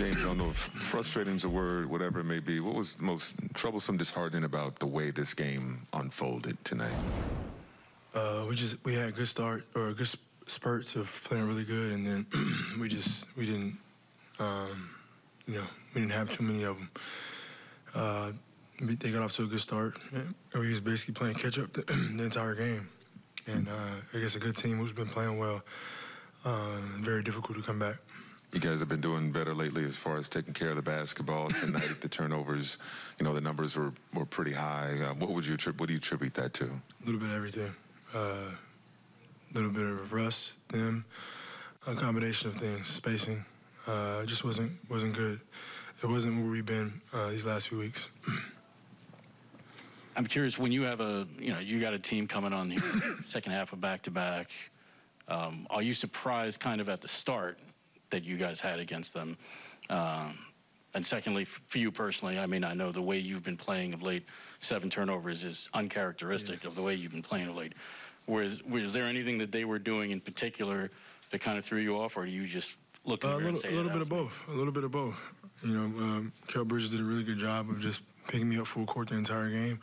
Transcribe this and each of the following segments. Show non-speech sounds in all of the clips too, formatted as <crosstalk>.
James, I don't know if frustrating is a word, whatever it may be. What was the most troublesome, disheartening about the way this game unfolded tonight? Uh, we just we had a good start or a good spurts of playing really good, and then <clears throat> we just we didn't, um, you know, we didn't have too many of them. Uh, they got off to a good start. And we was basically playing catch up the, <clears throat> the entire game, and uh, I guess a good team who's been playing well. Uh, very difficult to come back. You guys have been doing better lately as far as taking care of the basketball <laughs> tonight. the turnovers, you know, the numbers were, were pretty high. Uh, what would you what do you attribute that to? A little bit of everything. A uh, little bit of rust, them, a combination of things, spacing. Uh, just wasn't wasn't good. It wasn't where we've been uh, these last few weeks. I'm curious when you have a you know you got a team coming on the second half of back to back. Um, are you surprised kind of at the start that you guys had against them? Um, and secondly, for you personally, I mean, I know the way you've been playing of late, seven turnovers is uncharacteristic yeah. of the way you've been playing of late. Was, was there anything that they were doing in particular that kind of threw you off, or do you just look at uh, a little, a little bit of both. A little bit of both. You know, um, Mikal Bridges did a really good job of just picking me up full court the entire game.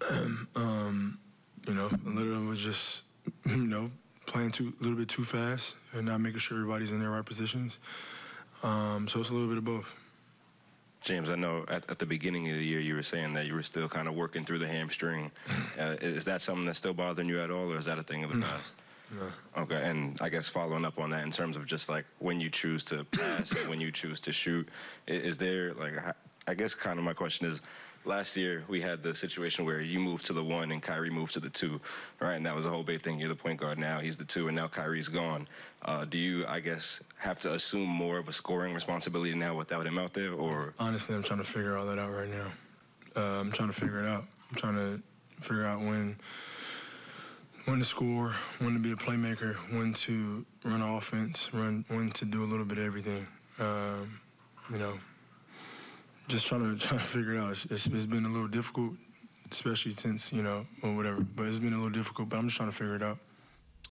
<clears throat> um, you know, a little bit was just, <clears throat> you know, playing too a little bit too fast and not making sure everybody's in their right positions. Um, so it's a little bit of both. James, I know at, at, the beginning of the year you were saying that you were still kind of working through the hamstring. <clears throat> Uh, is that something that's still bothering you at all, or is that a thing of the past? No. Okay, and I guess following up on that in terms of just like when you choose to pass and when you choose to shoot, is there like I guess kind of my question is last year we had the situation where you moved to the one and Kyrie moved to the two, right? And that was a whole big thing. You're the point guard now. He's the two, and now Kyrie's gone. Uh, do you, I guess, have to assume more of a scoring responsibility now without him out there, or? Honestly, I'm trying to figure all that out right now. Uh, I'm trying to figure it out. I'm trying to figure out when when to score, when to be a playmaker, when to run offense, run when to do a little bit of everything. Um, you know, just trying <laughs> to trying to figure it out. It's, it's, it's been a little difficult, especially since you know or whatever. But it's been a little difficult. But I'm just trying to figure it out.